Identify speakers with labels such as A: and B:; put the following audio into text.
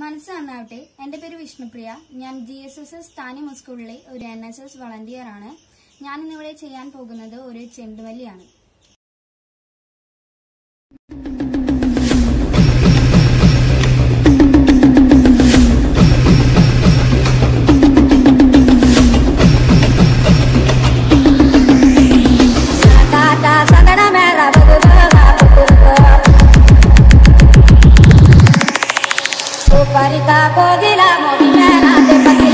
A: മനസ്സ് നന്നാവട്ടെ. എന്റെ പേര് വിഷ്ണുപ്രിയ. ഞാൻ G S S S Thani സ്കൂളിലെ ഒരു എൻ എസ് എസ് വളണ്ടിയറാണ്. ഞാനിന്നിവിടെ ചെയ്യാൻ പോകുന്നത് ഒരു ചെണ്ടുമല്ലിയാണ്.
B: परिता भोगिला मोगी मेरा ते पती